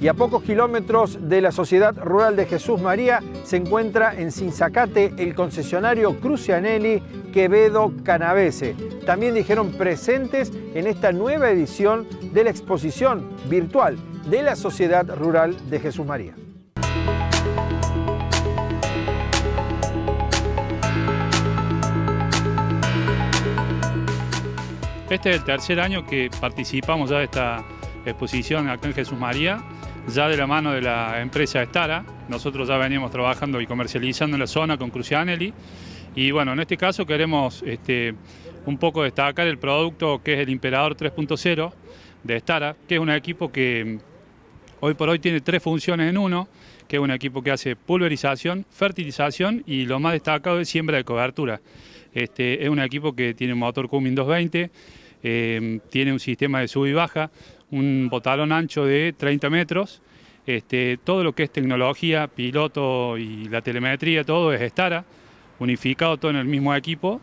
Y a pocos kilómetros de la Sociedad Rural de Jesús María se encuentra en Sinzacate el concesionario Crucianelli Quevedo Canavese. También dijeron presentes en esta nueva edición de la exposición virtual de la Sociedad Rural de Jesús María. Este es el tercer año que participamos ya de esta exposición acá en Jesús María, ya de la mano de la empresa Estara. Nosotros ya veníamos trabajando y comercializando en la zona con Crucianelli. Y bueno, en este caso queremos este, un poco destacar el producto que es el Imperador 3.0 de Estara, que es un equipo que hoy por hoy tiene tres funciones en uno, que es un equipo que hace pulverización, fertilización y lo más destacado es siembra de cobertura. Este, es un equipo que tiene un motor Cummins 220, eh, tiene un sistema de sub y baja, un botalón ancho de 30 metros, este, todo lo que es tecnología, piloto y la telemetría, todo es Stara, unificado todo en el mismo equipo.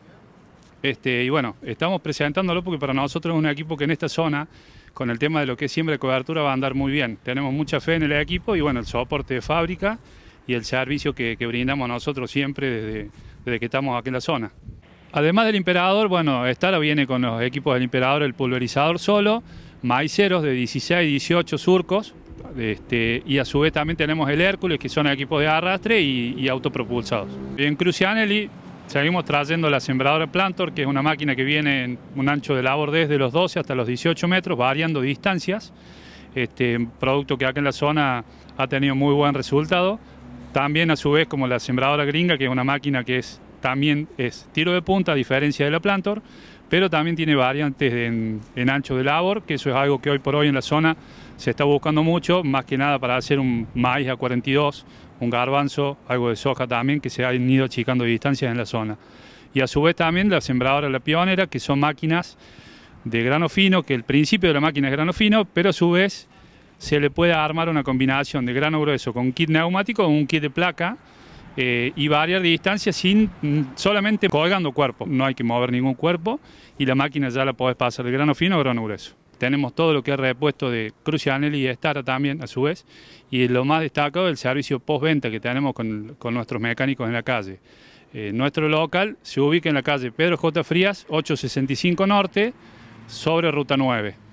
Este, y bueno, estamos presentándolo porque para nosotros es un equipo que en esta zona, con el tema de lo que es siembra cobertura, va a andar muy bien. Tenemos mucha fe en el equipo y bueno, el soporte de fábrica y el servicio que, brindamos nosotros siempre desde que estamos aquí en la zona. Además del Imperador, bueno, Stara viene con los equipos del Imperador, el pulverizador solo, maiceros de 16 y 18 surcos, este, y a su vez también tenemos el Hércules, que son equipos de arrastre y, autopropulsados. En Crucianelli seguimos trayendo la sembradora Plantor, que es una máquina que viene en un ancho de labor desde los 12 hasta los 18 metros, variando distancias. Este, producto que acá en la zona ha tenido muy buen resultado. También a su vez como la sembradora gringa, que es una máquina que es también es tiro de punta a diferencia de la Plantor, pero también tiene variantes en, ancho de labor, que eso es algo que hoy por hoy en la zona se está buscando mucho, más que nada para hacer un maíz a 42, un garbanzo, algo de soja también, que se han ido achicando distancias en la zona. Y a su vez también la sembradora La Pionera, que son máquinas de grano fino, que el principio de la máquina es grano fino, pero a su vez se le puede armar una combinación de grano grueso con un kit neumático o un kit de placa, eh, y variar distancias sin mm, solamente colgando cuerpo. No hay que mover ningún cuerpo y la máquina ya la podés pasar de grano fino a grano grueso. Tenemos todo lo que es repuesto de Crucianelli y Stara también a su vez y lo más destacado el servicio postventa que tenemos con, nuestros mecánicos en la calle. Eh, nuestro local se ubica en la calle Pedro J. Frías, 865 Norte, sobre Ruta 9.